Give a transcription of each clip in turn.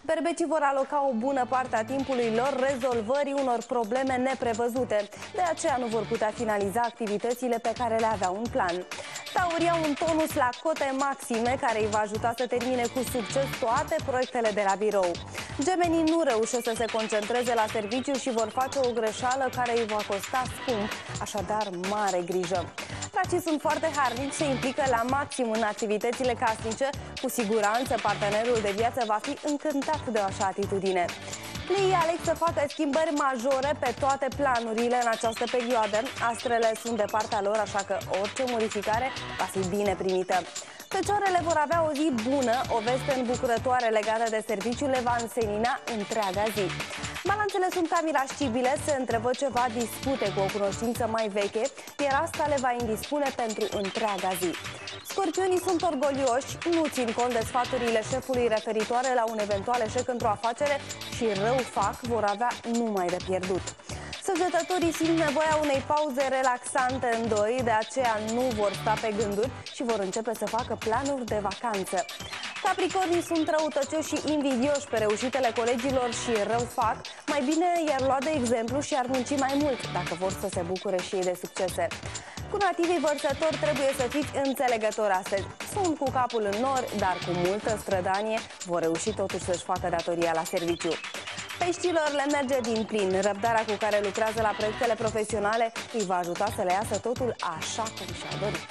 Berbecii vor aloca o bună parte a timpului lor rezolvării unor probleme neprevăzute. De aceea nu vor putea finaliza activitățile pe care le aveau în plan. Taurii au un tonus la cote maxime care îi va ajuta să termine cu succes toate proiectele de la birou. Gemenii nu reușesc să se concentreze la serviciu și vor face o greșeală care îi va costa scump, așadar mare grijă. Fracii sunt foarte harnici, se implică la maxim în activitățile casnice. Cu siguranță, partenerul de viață va fi încântat de o așa atitudine. Leii aleg să facă schimbări majore pe toate planurile în această perioadă. Astrele sunt de partea lor, așa că orice modificare va fi bine primită. Fecioarele vor avea o zi bună, o veste îmbucurătoare legată de serviciu le va însenina întreaga zi. Balanțele sunt cam irascibile, se întrevăd ceva dispute cu o cunoștință mai veche, iar asta le va indispune pentru întreaga zi. Scorpionii sunt orgolioși, nu țin cont de sfaturile șefului referitoare la un eventual eșec într-o afacere și rău fac, vor avea numai de pierdut. Săgetătorii simt nevoia unei pauze relaxante în doi, de aceea nu vor sta pe gânduri și vor începe să facă planuri de vacanță. Capricornii sunt răutăcioși și invidioși pe reușitele colegilor și rău fac, mai bine i-ar lua de exemplu și ar munci mai mult dacă vor să se bucure și ei de succese. Cu nativii vărsători trebuie să fiți înțelegători astăzi. Sunt cu capul în nori, dar cu multă strădanie vor reuși totuși să-și facă datoria la serviciu. Peștilor le merge din plin. Răbdarea cu care lucrează la proiectele profesionale îi va ajuta să le iasă totul așa cum și-a dorit.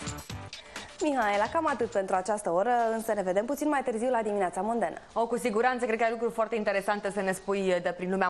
Mihaela, cam atât pentru această oră, însă ne vedem puțin mai târziu la dimineața mondenă. O, cu siguranță, cred că ai lucruri foarte interesante să ne spui de prin lumea